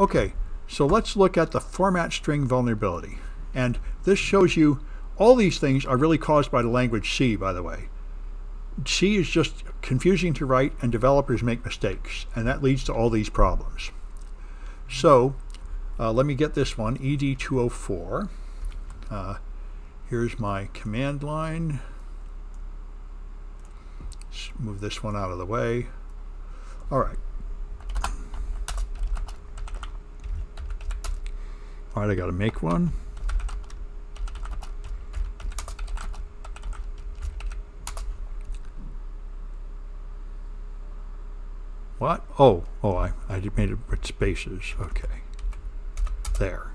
Okay, so let's look at the format string vulnerability. And this shows you all these things are really caused by the language C, by the way. C is just confusing to write and developers make mistakes, and that leads to all these problems. So uh, let me get this one, ED204. Uh, here's my command line. Let's move this one out of the way. All right. All right, I got to make one. What? Oh, oh, I, I made it with spaces. Okay. There.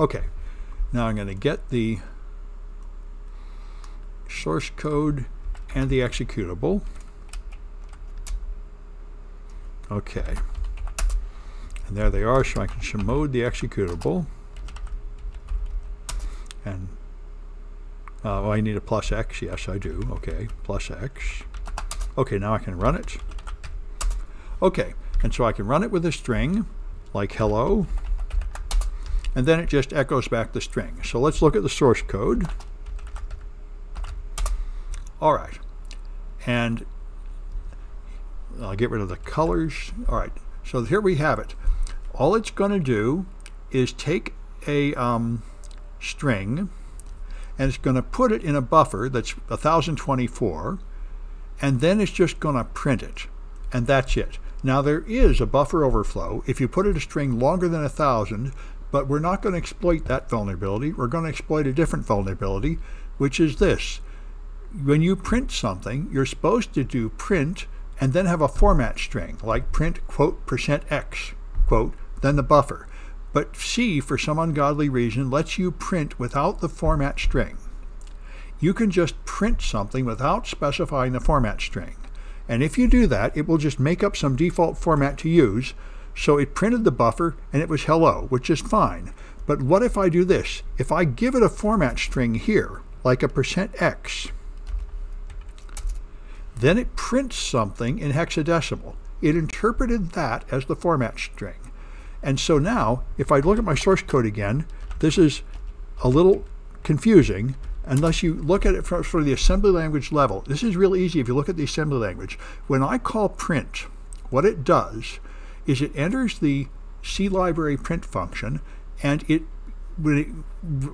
Okay. Now I'm going to get the source code and the executable. Okay. And there they are, so I can chmod the executable. And, uh, oh, I need a plus x. Yes, I do. Okay, plus x. Okay, now I can run it. Okay, and so I can run it with a string, like hello, and then it just echoes back the string. So let's look at the source code. All right, and I'll get rid of the colors. All right, so here we have it. All it's going to do is take a um, string and it's going to put it in a buffer that's 1024 and then it's just going to print it and that's it. Now there is a buffer overflow if you put it a string longer than a thousand, but we're not going to exploit that vulnerability. We're going to exploit a different vulnerability, which is this. When you print something, you're supposed to do print and then have a format string, like print quote percent %x quote, then the buffer. But C, for some ungodly reason, lets you print without the format string. You can just print something without specifying the format string. And if you do that, it will just make up some default format to use. So it printed the buffer and it was hello, which is fine. But what if I do this? If I give it a format string here, like a percent %x, then it prints something in hexadecimal. It interpreted that as the format string. And so now, if I look at my source code again, this is a little confusing unless you look at it from, from the assembly language level. This is real easy if you look at the assembly language. When I call print, what it does is it enters the C library print function and it, it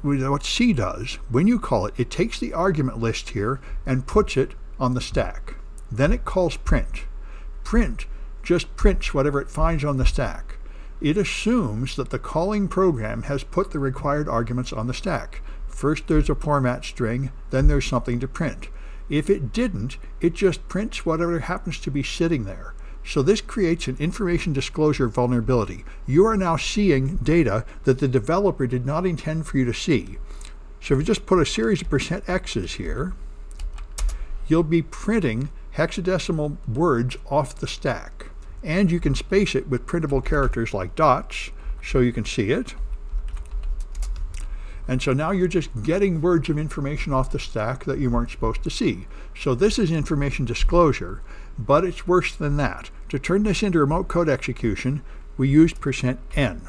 what C does, when you call it, it takes the argument list here and puts it on the stack. Then it calls print. Print just prints whatever it finds on the stack. It assumes that the calling program has put the required arguments on the stack. First there's a format string, then there's something to print. If it didn't, it just prints whatever happens to be sitting there. So this creates an information disclosure vulnerability. You are now seeing data that the developer did not intend for you to see. So if you just put a series of percent %x's here, you'll be printing hexadecimal words off the stack. And you can space it with printable characters like dots so you can see it. And so now you're just getting words of information off the stack that you weren't supposed to see. So this is information disclosure, but it's worse than that. To turn this into remote code execution, we used %n.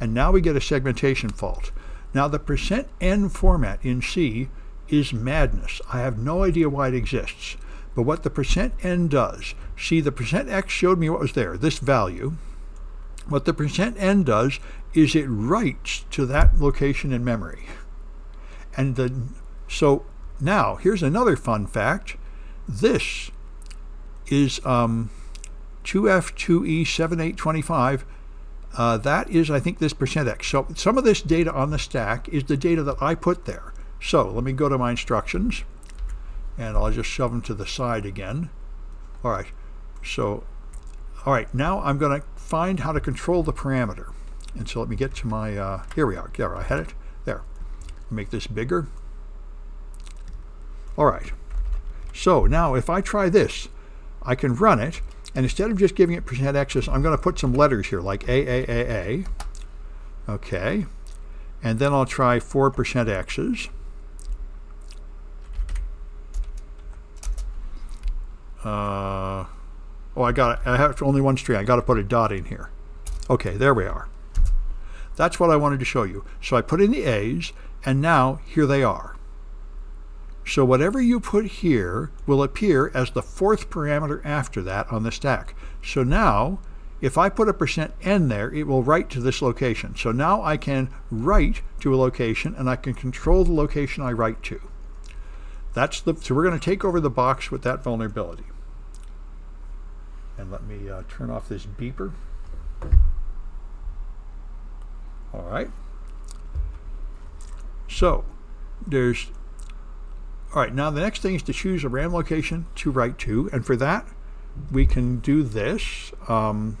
And now we get a segmentation fault. Now the percent %n format in C is madness. I have no idea why it exists. But what the percent %n does, see the percent %x showed me what was there, this value. What the percent %n does is it writes to that location in memory. And the, so now here's another fun fact. This is um, 2F2E7825. Uh, that is, I think, this percent %x. So some of this data on the stack is the data that I put there. So let me go to my instructions and I'll just shove them to the side again. All right, so, all right, now I'm going to find how to control the parameter. And so let me get to my, uh, here we are, there, I had it, there. Make this bigger. All right, so now if I try this, I can run it, and instead of just giving it percent %x, I'm going to put some letters here, like AAAA. Okay, and then I'll try 4% X's. Uh, oh, I got I have only one string. I got to put a dot in here. Okay, there we are. That's what I wanted to show you. So I put in the A's, and now here they are. So whatever you put here will appear as the fourth parameter after that on the stack. So now, if I put a percent %n there, it will write to this location. So now I can write to a location, and I can control the location I write to. That's the, so we're going to take over the box with that vulnerability. And let me uh, turn off this beeper. All right. So there's, all right, now the next thing is to choose a RAM location to write to. And for that, we can do this. Um,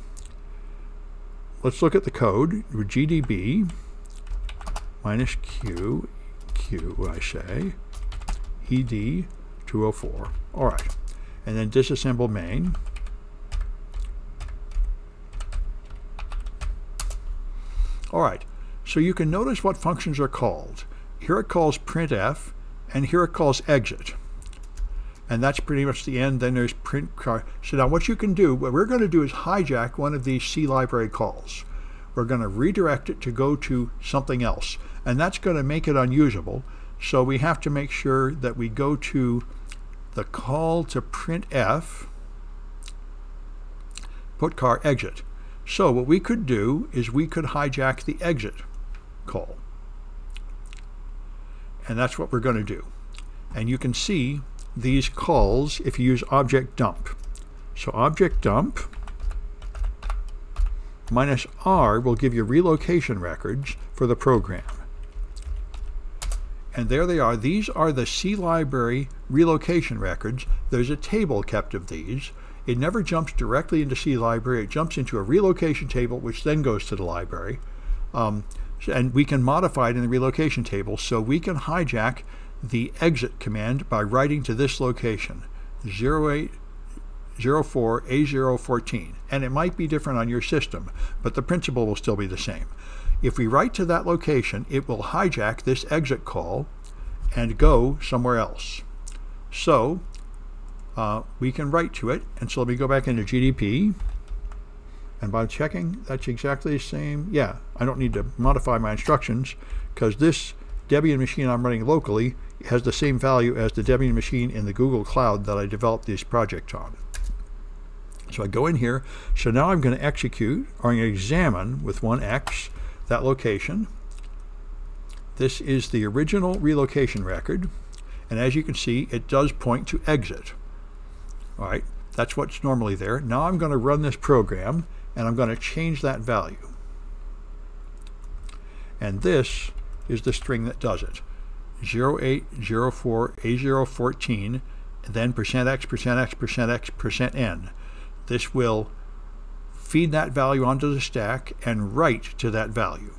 let's look at the code. GDB minus Q, Q I say, ED 204. All right. And then disassemble main. All right, so you can notice what functions are called. Here it calls printf, and here it calls exit. And that's pretty much the end. Then there's print car. So now what you can do, what we're going to do is hijack one of these C library calls. We're going to redirect it to go to something else. And that's going to make it unusable. So we have to make sure that we go to the call to printf, put car exit. So what we could do is we could hijack the exit call. And that's what we're going to do. And you can see these calls if you use object dump. So object dump minus R will give you relocation records for the program. And there they are. These are the C library relocation records. There's a table kept of these. It never jumps directly into C library. It jumps into a relocation table, which then goes to the library. Um, and we can modify it in the relocation table. So we can hijack the exit command by writing to this location, 0804A014. And it might be different on your system, but the principle will still be the same. If we write to that location, it will hijack this exit call and go somewhere else. So uh, we can write to it. And so let me go back into GDP. And by checking, that's exactly the same. Yeah, I don't need to modify my instructions because this Debian machine I'm running locally has the same value as the Debian machine in the Google Cloud that I developed this project on. So I go in here. So now I'm going to execute or I'm going to examine with one X that location. This is the original relocation record. And as you can see, it does point to exit. All right, that's what's normally there. Now I'm going to run this program and I'm going to change that value. And this is the string that does it. 0804 A014, then percent %x, percent %x, percent %x, percent %n. This will feed that value onto the stack and write to that value.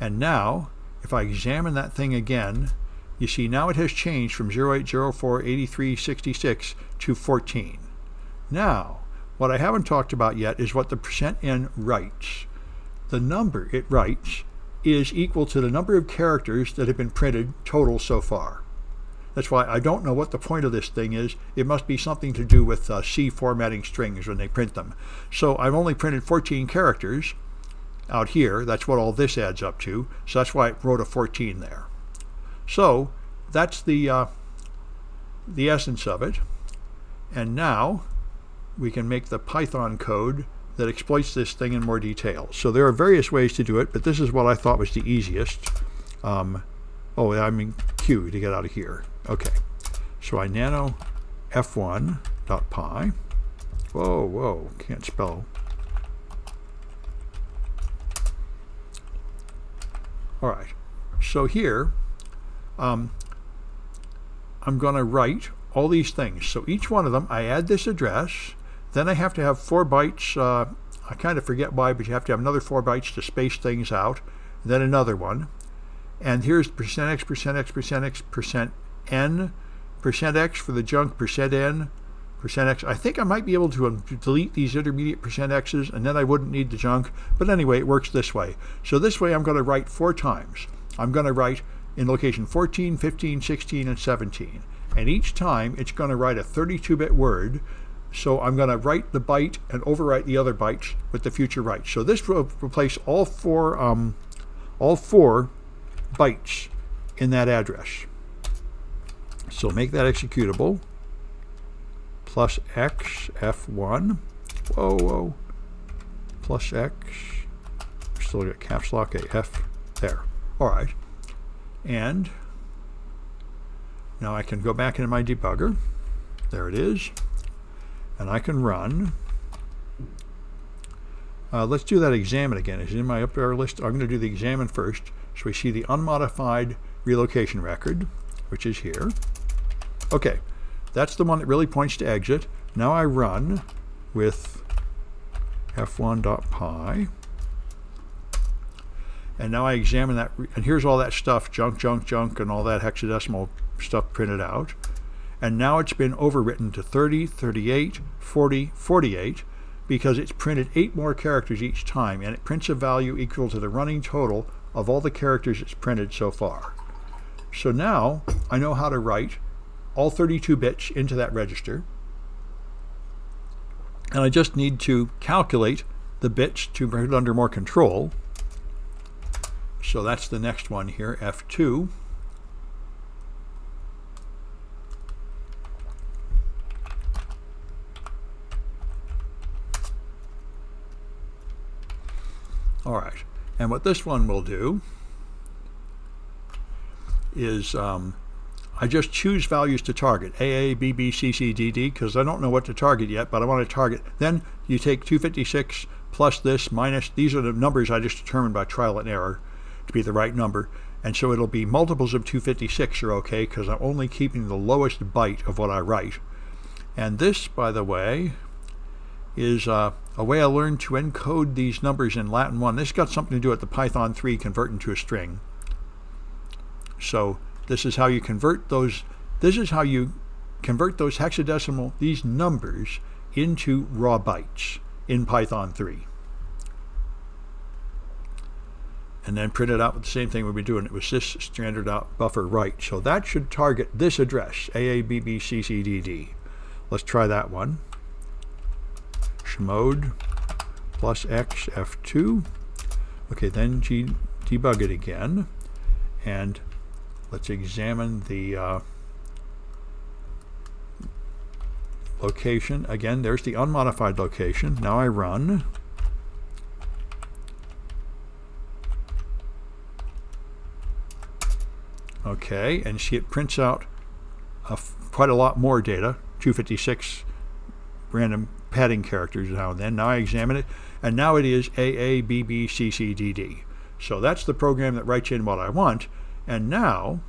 And now, if I examine that thing again, you see now it has changed from 08048366 to 14. Now, what I haven't talked about yet is what the percent %n writes. The number it writes is equal to the number of characters that have been printed total so far. That's why I don't know what the point of this thing is. It must be something to do with uh, C formatting strings when they print them. So I've only printed 14 characters out here. That's what all this adds up to. So that's why I wrote a 14 there. So that's the, uh, the essence of it. And now we can make the Python code that exploits this thing in more detail. So there are various ways to do it, but this is what I thought was the easiest. Um, oh, I mean Q to get out of here. Okay, so I nano f1.py. Whoa, whoa, can't spell. All right, so here um, I'm going to write all these things. So each one of them, I add this address, then I have to have four bytes. Uh, I kind of forget why, but you have to have another four bytes to space things out. Then another one. And here's percent %x, percent %x, percent %x, percent %n, percent %x for the junk, percent %n, percent x. I think I might be able to um, delete these intermediate percent %x's, and then I wouldn't need the junk. But anyway, it works this way. So this way I'm going to write four times. I'm going to write in location 14, 15, 16, and 17. And each time it's going to write a 32-bit word So I'm going to write the byte and overwrite the other bytes with the future write. So this will replace all four, um, all four bytes in that address. So make that executable. Plus x f1. Whoa, whoa. Plus x. Still got caps lock a f there. All right. And now I can go back into my debugger. There it is. And I can run. Uh, let's do that examine again. It's in my up arrow list. I'm going to do the examine first. So we see the unmodified relocation record, which is here. Okay, that's the one that really points to exit. Now I run with f1.py. And now I examine that, and here's all that stuff, junk, junk, junk, and all that hexadecimal stuff printed out. And now it's been overwritten to 30, 38, 40, 48, because it's printed eight more characters each time, and it prints a value equal to the running total of all the characters it's printed so far. So now I know how to write all 32 bits into that register. And I just need to calculate the bits to bring it under more control. So that's the next one here, F2. All right, and what this one will do is um, I just choose values to target, AA, BB, CC, DD, because I don't know what to target yet, but I want to target. Then you take 256 plus this minus, these are the numbers I just determined by trial and error to be the right number. And so it'll be multiples of 256 are okay because I'm only keeping the lowest byte of what I write. And this, by the way, is uh, a way I learned to encode these numbers in Latin 1. This got something to do with the Python 3 converting to a string. So this is how you convert those, this is how you convert those hexadecimal, these numbers, into raw bytes in Python 3. And then print it out with the same thing we've been doing. It was this standard out buffer write. So that should target this address, AABBCCDD. Let's try that one. Chmod plus X F2. Okay, then G debug it again. And Let's examine the uh, location. Again, there's the unmodified location. Now I run. Okay, and see it prints out quite a lot more data, 256 random padding characters now and then. Now I examine it, and now it is AABBCCDD. So that's the program that writes in what I want. And now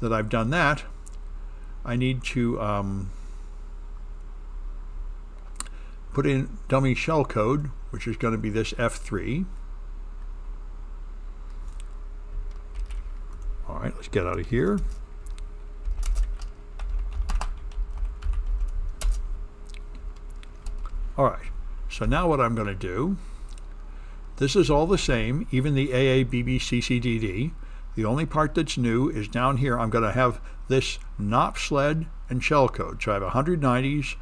that I've done that, I need to um, put in dummy shell code, which is going to be this F3. All right, let's get out of here. All right, so now what I'm going to do, this is all the same, even the AABBCCDD. The only part that's new is down here. I'm going to have this NOP sled and shellcode. So I have 190s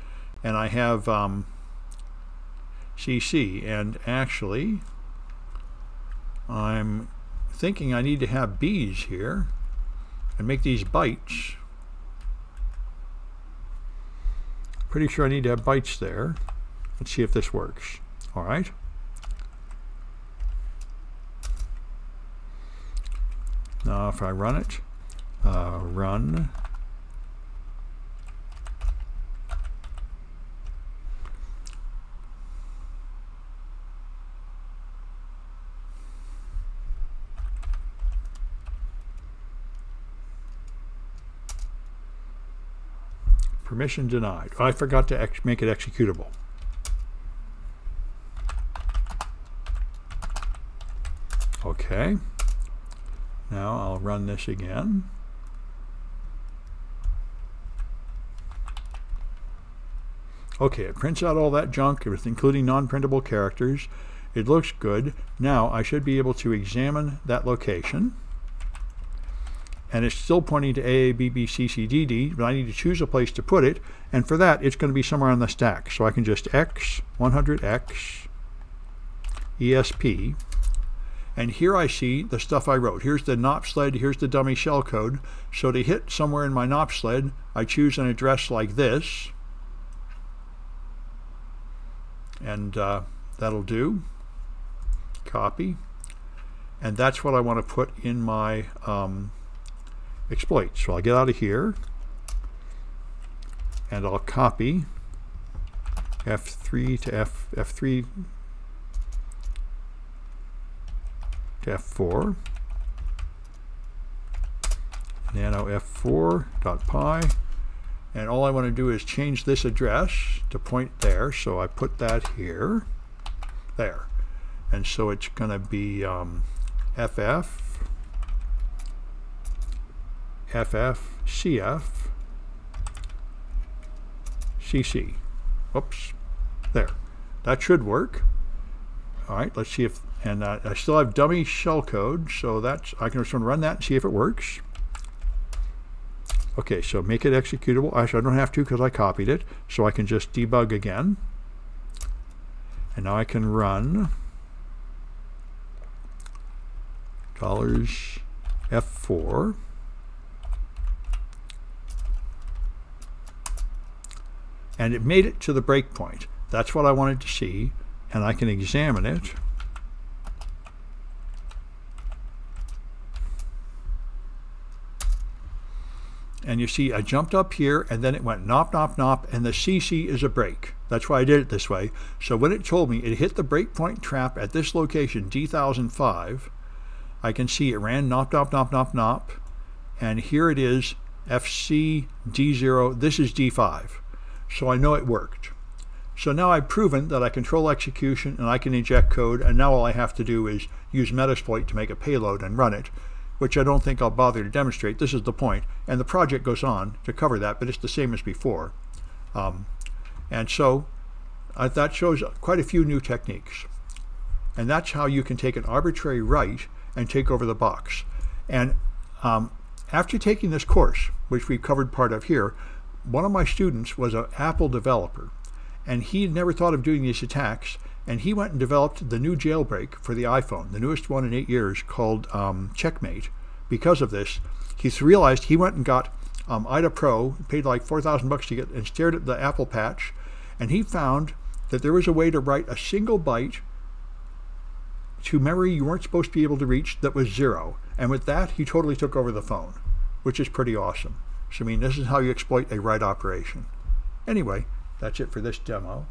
and I have um, CC. And actually, I'm thinking I need to have bees here and make these bites. Pretty sure I need to have bites there. Let's see if this works. All right. Now if I run it, uh, run permission denied. Oh, I forgot to make it executable. Okay. Now I'll run this again. Okay, it prints out all that junk, including non-printable characters. It looks good. Now I should be able to examine that location. And it's still pointing to A, A, B, B, C, C, D, D, but I need to choose a place to put it, and for that, it's going to be somewhere on the stack. So I can just X, 100X, ESP, and here I see the stuff I wrote. Here's the NOP sled, here's the dummy shell code. So to hit somewhere in my NOP sled, I choose an address like this, and uh, that'll do. Copy. And that's what I want to put in my um, exploit. So I'll get out of here, and I'll copy F3 to F, F3 to F4, nano F4.py, and all I want to do is change this address to point there, so I put that here, there. And so it's going to be um, FF, FF, CF, CC. Oops, there. That should work. All right, let's see if and uh, I still have dummy shell code, so that's I can just run that and see if it works. Okay, so make it executable. Actually, I don't have to because I copied it, so I can just debug again. And now I can run dollars F4 and it made it to the breakpoint. That's what I wanted to see, and I can examine it. and you see I jumped up here and then it went nop, nop, nop, and the CC is a break. That's why I did it this way. So when it told me it hit the breakpoint trap at this location, D1005, I can see it ran nop, nop, nop, nop, nop, and here it is, FC D0, this is D5. So I know it worked. So now I've proven that I control execution and I can inject code, and now all I have to do is use Metasploit to make a payload and run it which I don't think I'll bother to demonstrate. This is the point. And the project goes on to cover that, but it's the same as before. Um, and so uh, that shows quite a few new techniques. And that's how you can take an arbitrary write and take over the box. And um, after taking this course, which we've covered part of here, one of my students was an Apple developer. And he had never thought of doing these attacks and he went and developed the new jailbreak for the iPhone, the newest one in eight years, called um, Checkmate. Because of this, he realized he went and got um, IDA Pro, paid like four thousand bucks to get, and stared at the Apple Patch, and he found that there was a way to write a single byte to memory you weren't supposed to be able to reach that was zero. And with that, he totally took over the phone, which is pretty awesome. So I mean, this is how you exploit a write operation. Anyway, that's it for this demo.